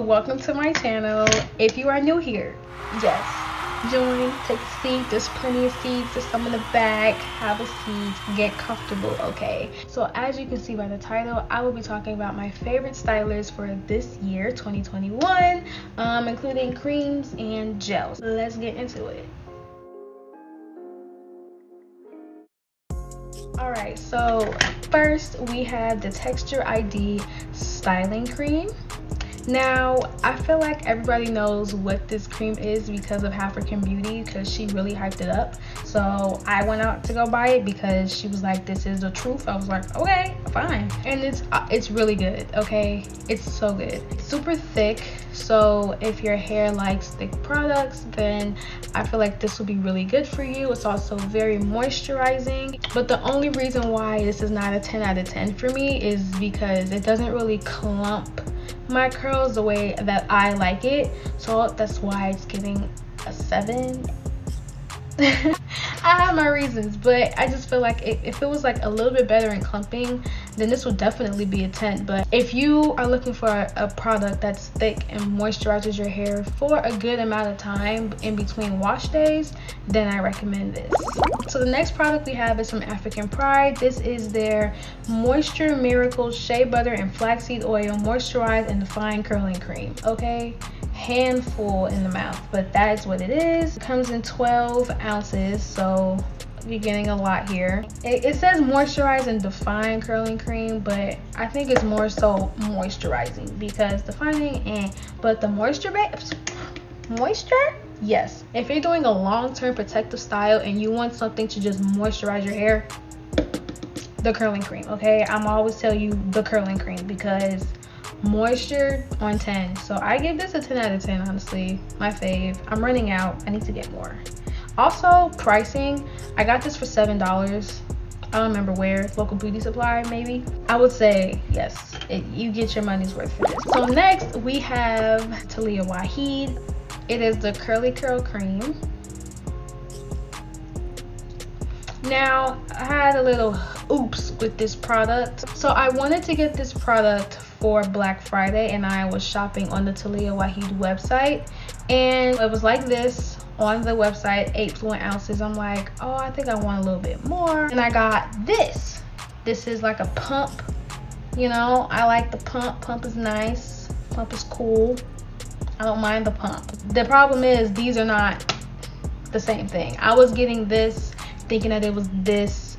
welcome to my channel. If you are new here, yes, join, take a seat. There's plenty of seats. There's some in the back. Have a seat. Get comfortable, okay? So as you can see by the title, I will be talking about my favorite stylers for this year, 2021, um, including creams and gels. Let's get into it. All right, so first we have the Texture ID Styling Cream. Now, I feel like everybody knows what this cream is because of African Beauty because she really hyped it up. So I went out to go buy it because she was like, this is the truth. I was like, okay, fine. And it's uh, it's really good, okay? It's so good. super thick, so if your hair likes thick products, then I feel like this will be really good for you. It's also very moisturizing. But the only reason why this is not a 10 out of 10 for me is because it doesn't really clump my curls the way that I like it. So that's why it's getting a seven. I have my reasons, but I just feel like it, if it was like a little bit better in clumping, then this will definitely be a 10. But if you are looking for a, product that's thick and moisturizes your hair for a good amount of time in between wash days, then I recommend this. So the next product we have is from African Pride. This is their Moisture Miracle Shea Butter and Flaxseed Oil Moisturize and Define Curling Cream. Okay, handful in the mouth but that is what it is it comes in 12 ounces so you're getting a lot here. It, it, says moisturize and define curling cream but i think it's more so moisturizing because defining and but the moisture moisture? Yes. If you're doing a long-term protective style and you want something to just moisturize your hair the curling cream okay? I'm always tell you the curling cream because moisture on 10 so i give this a 10 out of 10 honestly. My fave. I'm running out. I need to get more also pricing. I got this for seven dollars. I don't remember where. Local beauty supply maybe? I would say yes. It, you get your money's worth for this. So next we have Talia wahid it is the curly curl cream. Now i had a little oops with this product. So i wanted to get this product for Black Friday and I was shopping on the Talia wahid website and it was like this on the website, eight fluent ounces. I'm like, oh, I think I want a little bit more. And I got this. This is like a pump, you know, I like the pump. Pump is nice, pump is cool. I don't mind the pump. The problem is these are not the same thing. I was getting this thinking that it was this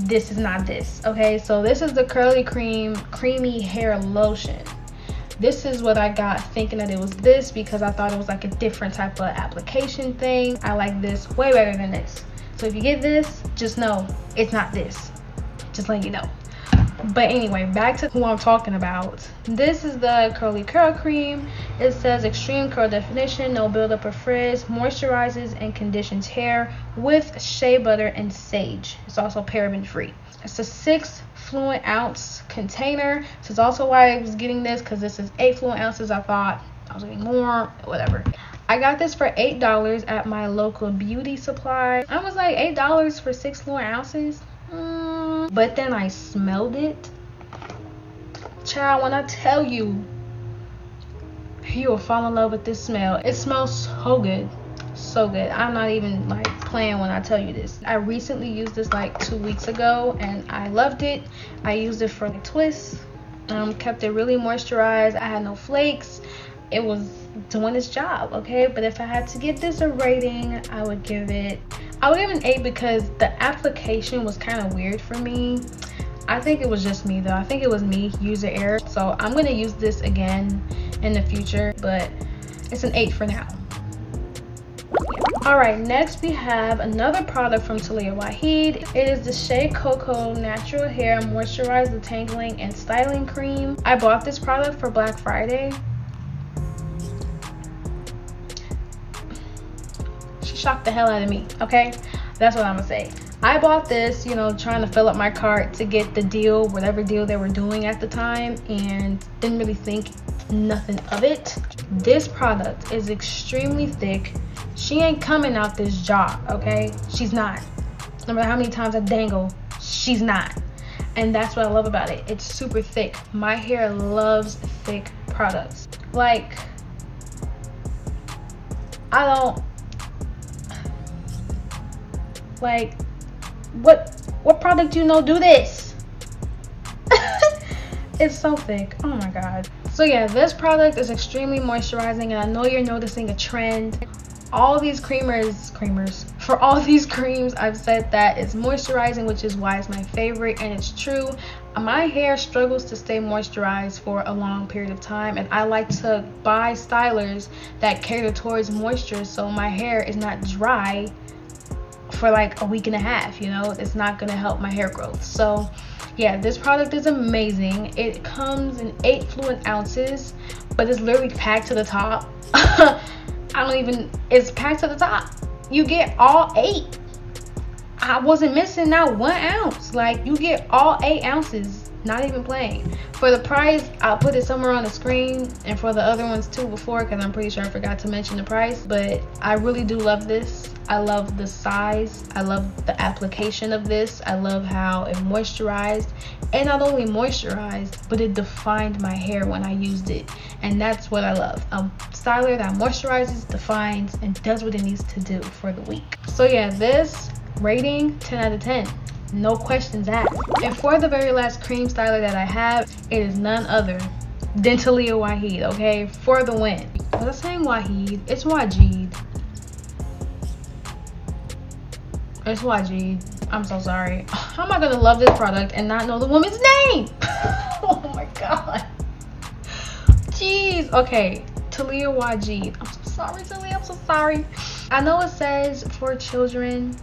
this is not this okay so this is the curly cream creamy hair lotion this is what i got thinking that it was this because i thought it was like a different type of application thing. I like this way better than this. So if you get this just know it's not this. Just letting you know but anyway back to who i'm talking about. This is the curly curl cream. It says extreme curl definition no buildup or frizz moisturizes and conditions hair with shea butter and sage. It's also paraben free. It's a six fluent ounce container. This is also why i was getting this because this is eight fluent ounces. I thought i was getting more whatever. I got this for eight dollars at my local beauty supply. I was like eight dollars for six fluent ounces. Mm but then I smelled it. Child, when I tell you, you will fall in love with this smell. It smells so good. So good. I'm not even like playing when I tell you this. I recently used this like two weeks ago and I loved it. I used it for the twists. Um, kept it really moisturized. I had no flakes. It was doing its job, okay? But if I had to give this a rating, I would give it I would give an 8 because the application was kind of weird for me. I think it was just me though. I think it was me, user error. So I'm to use this again in the future, but it's an 8 for now. Alright, next we have another product from Talia Wahid. It is the Shea Cocoa Natural Hair Moisturize Detangling and Styling Cream. I bought this product for Black Friday shocked the hell out of me, okay? That's what I'm gonna say. I bought this, you know, trying to fill up my cart to get the deal, whatever deal they were doing at the time, and didn't really think nothing of it. This product is extremely thick. She ain't coming out this job, okay? She's not. No matter how many times I dangle, she's not. And that's what I love about it. It's super thick. My hair loves thick products. Like, I don't like what what product you know do this? it's so thick. Oh my god. So yeah, this product is extremely moisturizing and I know you're noticing a trend. All these creamers, creamers, for all these creams, I've said that it's moisturizing, which is why it's my favorite and it's true. My hair struggles to stay moisturized for a long period of time and I like to buy stylers that cater towards moisture so my hair is not dry for like a week and a half you know? It's not gonna help my hair growth. So yeah this product is amazing. It comes in eight fluid ounces but it's literally packed to the top. I don't even it's packed to the top. You get all eight. I wasn't missing not one ounce. Like you get all eight ounces not even playing. For the price i'll put it somewhere on the screen and for the other ones too before because i'm pretty sure i forgot to mention the price but i really do love this. I love the size. I love the application of this. I love how it moisturized and not only moisturized but it defined my hair when i used it and that's what i love. A styler that moisturizes defines and does what it needs to do for the week. So yeah this rating 10 out of 10 no questions asked. And for the very last cream styler that I have, it is none other than Talia Waheed, okay? For the win. Was I saying Waheed? It's Waajid. It's Waajid. I'm so sorry. How am I gonna love this product and not know the woman's name? oh my god. Jeez. Okay. Taliah Waajid. I'm so sorry, Taliah. I'm so sorry. I know it says for children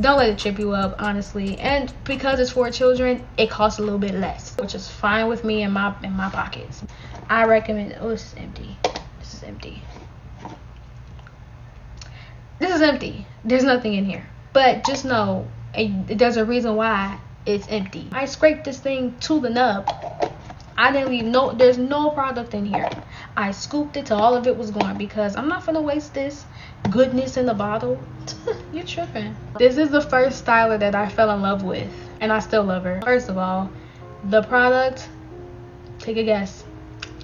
don't let it trip you up honestly. And because it's for children it costs a little bit less which is fine with me in my in my pockets. I recommend oh this is empty. This is empty. This is empty. There's nothing in here. But just know it, there's a reason why it's empty. I scraped this thing to the nub i didn't leave no there's no product in here. I scooped it till all of it was gone because i'm not gonna waste this goodness in the bottle. You're tripping. This is the first styler that i fell in love with and i still love her. First of all the product take a guess.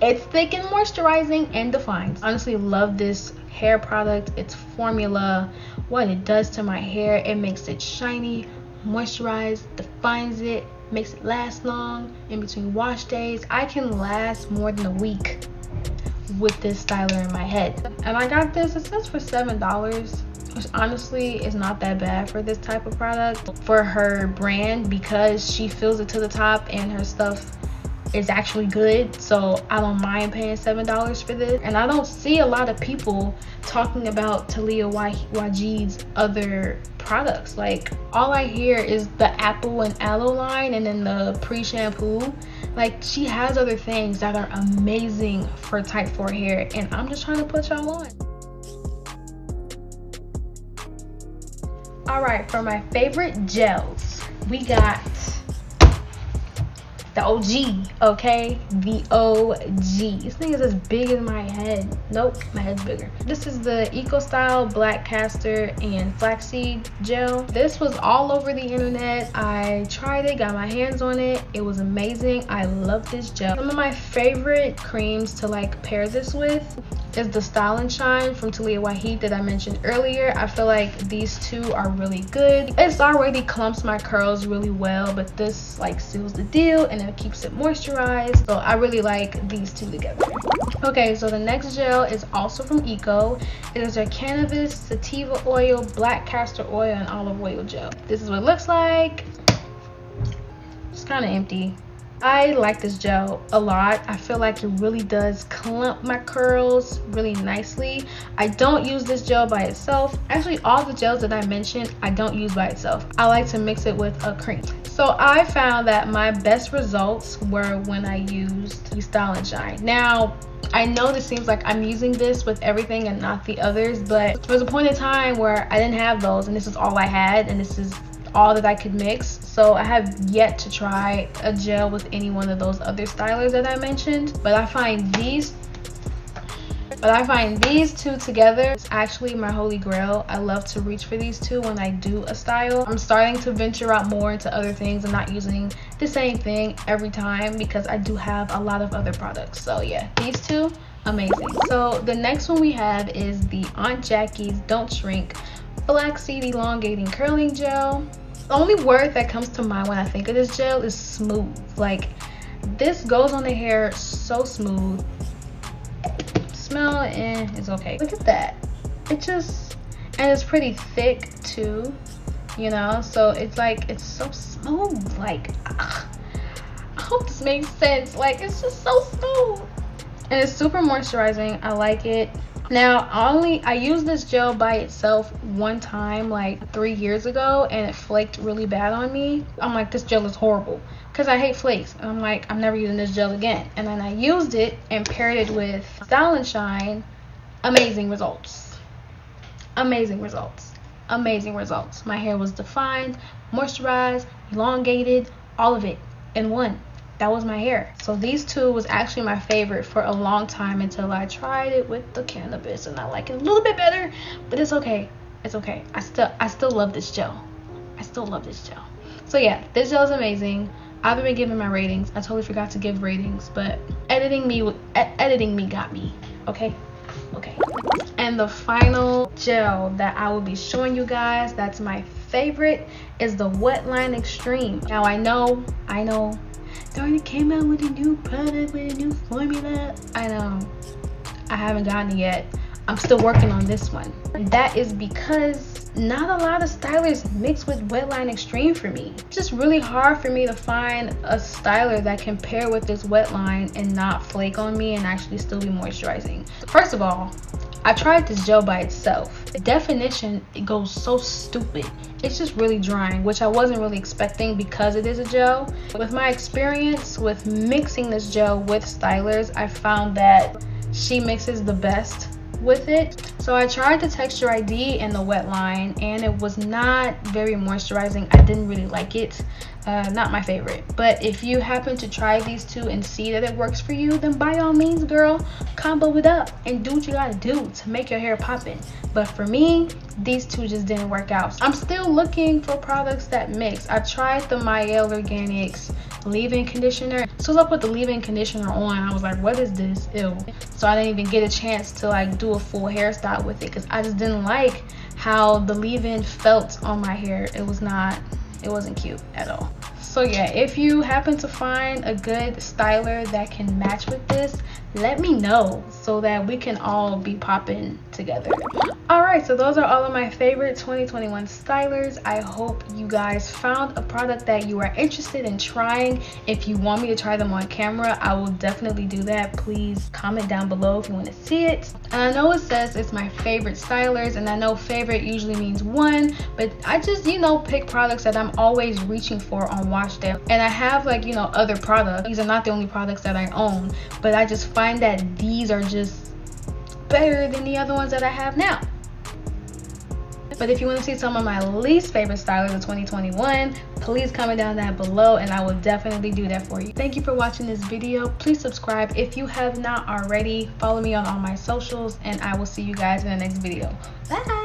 It's thick and moisturizing and defines honestly love this hair product. Its formula. What it does to my hair it makes it shiny moisturized defines it makes it last long in between wash days. I can last more than a week with this styler in my head. And i got this it says for seven dollars which honestly is not that bad for this type of product. For her brand because she fills it to the top and her stuff is actually good so i don't mind paying seven dollars for this. And i don't see a lot of people talking about Taliah Waajid's other products. Like all i hear is the apple and aloe line and then the pre-shampoo. Like she has other things that are amazing for type 4 hair and i'm just trying to put y'all on. All right for my favorite gels we got the OG, okay? The OG. This thing is as big as my head. Nope, my head's bigger. This is the EcoStyle Black Castor and Flaxseed Gel. This was all over the internet. I tried it, got my hands on it. It was amazing. I love this gel. Some of my favorite creams to like pair this with is the Style and Shine from Talia Wahid that I mentioned earlier. I feel like these two are really good. It's already clumps my curls really well, but this like seals the deal and it keeps it moisturized. So I really like these two together. Okay, so the next gel is also from Eco. It is a cannabis, sativa oil, black castor oil, and olive oil gel. This is what it looks like. It's kind of empty. I like this gel a lot. I feel like it really does clump my curls really nicely. I don't use this gel by itself. Actually, all the gels that I mentioned, I don't use by itself. I like to mix it with a cream. So I found that my best results were when I used the Style and Shine. Now, I know this seems like I'm using this with everything and not the others, but there was a point in time where I didn't have those and this is all I had and this is all that I could mix. So I have yet to try a gel with any one of those other stylers that I mentioned. But I find these but I find these two together it's actually my holy grail. I love to reach for these two when I do a style. I'm starting to venture out more into other things and not using the same thing every time because I do have a lot of other products. So yeah, these two amazing. So the next one we have is the Aunt Jackie's Don't Shrink black Flaxseed Elongating Curling Gel. The only word that comes to mind when I think of this gel is smooth. Like this goes on the hair so smooth. Smell and it's okay. Look at that. It just and it's pretty thick too, you know. So it's like it's so smooth. Like ugh. I hope this makes sense. Like it's just so smooth. And it's super moisturizing. I like it. Now, only I used this gel by itself one time like three years ago and it flaked really bad on me. I'm like, this gel is horrible because I hate flakes. And I'm like, I'm never using this gel again. And then I used it and paired it with Style and Shine. Amazing results. Amazing results. Amazing results. My hair was defined, moisturized, elongated, all of it in one that was my hair. So these two was actually my favorite for a long time until i tried it with the cannabis and i like it a little bit better but it's okay. It's okay. I still i still love this gel. I still love this gel. So yeah this gel is amazing. I haven't been giving my ratings. I totally forgot to give ratings but editing me editing me got me. Okay? Okay. And the final gel that i will be showing you guys that's my favorite is the Wetline Xtreme. Now i know i know they already came out with a new product with a new formula. I know. I haven't gotten it yet. I'm still working on this one. That is because not a lot of stylers mix with Wetline Xtreme for me. It's just really hard for me to find a styler that can pair with this Wetline and not flake on me and actually still be moisturizing. First of all, I tried this gel by itself. The definition, it goes so stupid. It's just really drying, which I wasn't really expecting because it is a gel. With my experience with mixing this gel with stylers, I found that she mixes the best with it. So I tried the Texture ID and the Wetline and it was not very moisturizing. I didn't really like it. Uh, not my favorite. But if you happen to try these two and see that it works for you, then by all means, girl, combo it up and do what you gotta do to make your hair poppin'. But for me, these two just didn't work out. I'm still looking for products that mix. I tried the Mielle Organics leave-in conditioner. So I put the leave-in conditioner on, I was like, what is this? Ew. So I didn't even get a chance to like do a full hairstyle with it because I just didn't like how the leave-in felt on my hair. It was not, it wasn't cute at all. So yeah, if you happen to find a good styler that can match with this, let me know so that we can all be popping together. All right so those are all of my favorite 2021 stylers. I hope you guys found a product that you are interested in trying. If you want me to try them on camera i will definitely do that. Please comment down below if you want to see it. And i know it says it's my favorite stylers and i know favorite usually means one but i just you know pick products that i'm always reaching for on wash day and i have like you know other products these are not the only products that i own but i just find that these are just better than the other ones that I have now. But if you want to see some of my least favorite stylers of 2021, please comment down that below and I will definitely do that for you. Thank you for watching this video. Please subscribe if you have not already. Follow me on all my socials and I will see you guys in the next video. Bye!